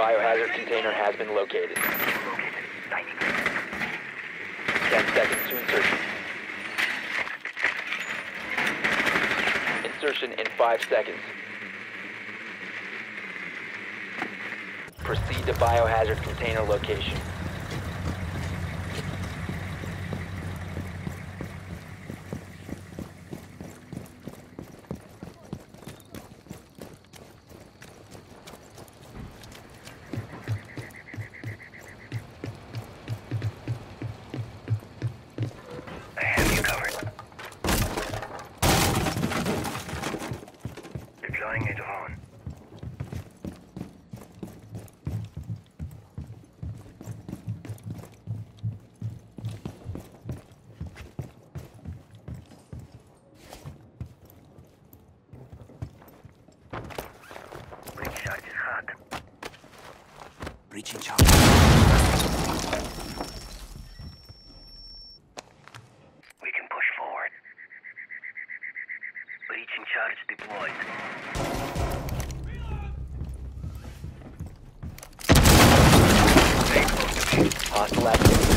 Biohazard container has been located. 10 seconds to insertion. Insertion in 5 seconds. Proceed to biohazard container location. Is hot. Breaching charge. Breaching charge deployed. Hostile activity.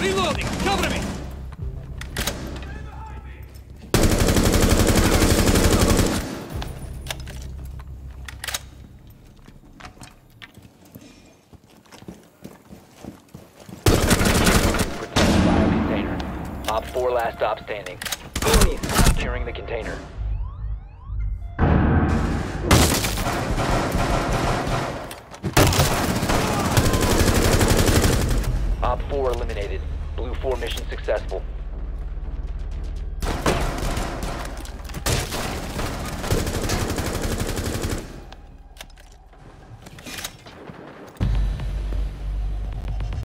Reloading! Cover me! Op 4 last stop standing. Cease securing the container. four eliminated. Blue four mission successful.